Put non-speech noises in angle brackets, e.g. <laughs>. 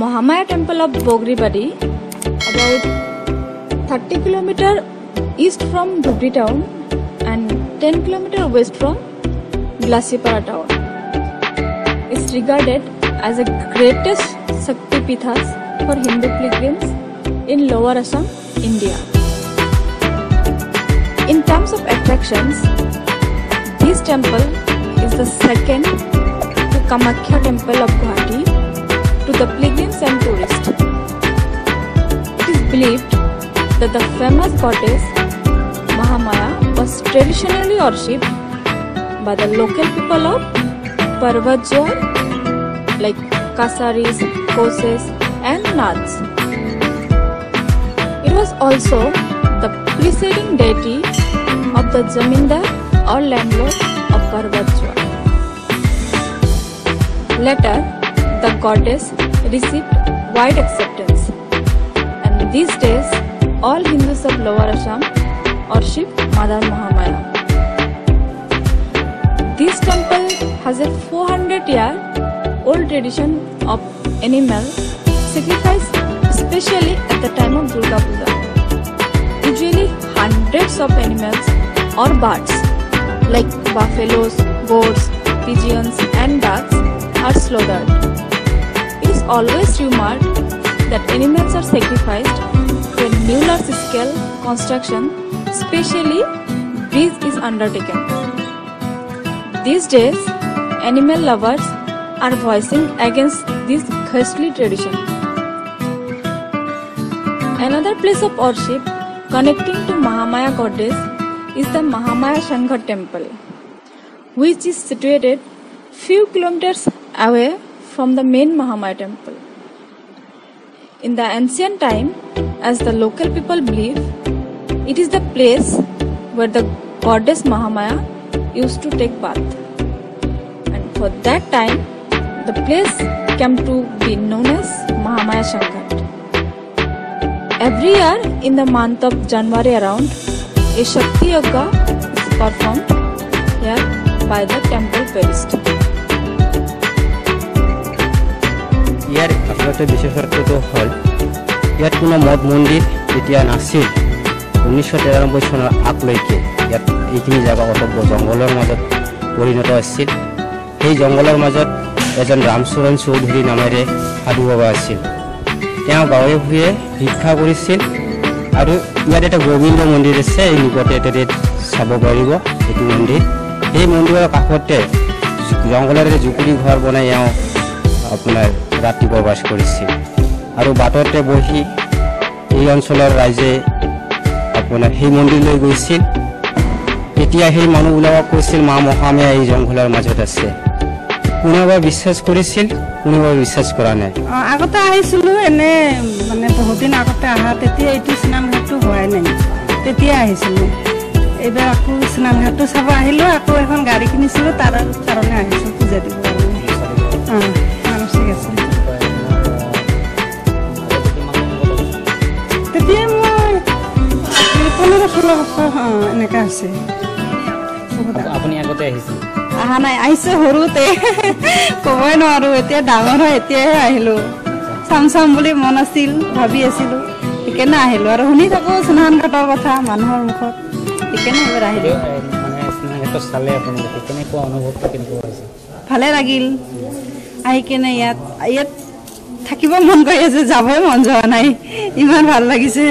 Mahamaya temple of Bogribari, about 30 km east from Dhubri town and 10 km west from Bilasipara town. It's regarded as the greatest Shakti Peethas for Hindu pilgrims in Lower Assam, India. In terms of attractions, this temple is the second to Kamakhya temple of Guwahati to the pilgrims and tourists. It is believed that the famous goddess Mahamaya was traditionally worshipped by the local people of Parvatjowar like Kacharies, Koches and Naths. It was also the preceding deity of the Zamindar or landlord of Parvatjowar. Later, goddess received wide acceptance, and these days, all Hindus of Lower Assam worship Mother Mahamaya. This temple has a 400 year old tradition of animal sacrifice, especially at the time of Durga Puja. Usually, hundreds of animals or birds like buffaloes, goats, pigeons, and ducks are slaughtered. Always rumored that animals are sacrificed when new large scale construction, especially bridge, is undertaken. These days, animal lovers are voicing against this ghastly tradition. Another place of worship connecting to Mahamaya goddess is the Mahamaya Snaanghat temple, which is situated few kilometers away from the main Mahamaya temple. In the ancient time, as the local people believe, it is the place where the goddess Mahamaya used to take bath. And for that time, the place came to be known as Mahamaya Snaanghat. Every year in the month of January around, a Shakti Yagya is performed here by the temple priest. ইয়াৰ আচলতে বিশেষত্বটো হ'ল ইয়াত কোনো মঠ মন্দিৰ তেতিয়া নাছিল। ঊনৈছশ তিৰানব্বৈ চনৰ আগলৈকে ইয়াত এইখিনি জেগা অটব্য জংঘলৰ মাজত পৰিণত আছিল সেই জংঘলৰ মাজত এজন ৰামচৰণ চৌধুৰী নামেৰে সাধু বাবা আছিল। তেওঁ গাঁৱে ভূঞে ভিক্ষা কৰিছিল আৰু ইয়াত এটা গোবিন্দ মন্দিৰ আছে এই নিকটে চাব পাৰিব এইটো মন্দিৰ। সেই মন্দিৰৰ কাষতে জংঘলেৰে জুপুৰি ঘৰ বনাই এওঁ আপোনাৰ ৰাতি প্ৰবাস কৰিছিল। আৰু বাটতে বহি এই অঞ্চলৰ ৰাইজে আপোনাৰ সেই মন্দিৰলৈ গৈছিল। তেতিয়া সেই মানুহবিলাকক কৈছিল মা মহামায়া এই জংঘলৰ মাজত আছে। কোনোবাই বিশ্বাস কৰিছিল কোনোবাই বিশ্বাস কৰা নাই। আগতে আহিছিলোঁ এনে মানে বহুত দিন আগতে অহা তেতিয়া এইটো স্নানঘাটটো হোৱাই নাই। তেতিয়া আহিছিলোঁ। এইবাৰ আকৌ স্নানঘাটটো চাব আহিলোঁ আকৌ এখন গাড়ী কিনিছিলোঁ তাৰ কাৰণে আহিছোঁ পূজা কাৰণে অঁ। <laughs> এনেকুৱা হৈছে। আপুনি আগতে আহিছিল। অহা নাই আহিছো সৰুতে। <laughs> ক'বই নোৱাৰো এতিয়া ডাঙৰ হয় এতিয়াহে আহিলো। চাম চাম বুলি মন আছিল ভাবি আছিলো। সেইকাৰণে আহিলো আৰু শুনি থাকো স্নান ঘাটৰ কথা মানুহৰ মুখত। সেইকাৰণে এইবাৰ আহিলো। ভালে লাগিল। আহি কেনে ইয়াত ইয়াত থাকিব মন কৰি আছে যাবই মন যোৱা নাই। ইমান ভাল লাগিছে।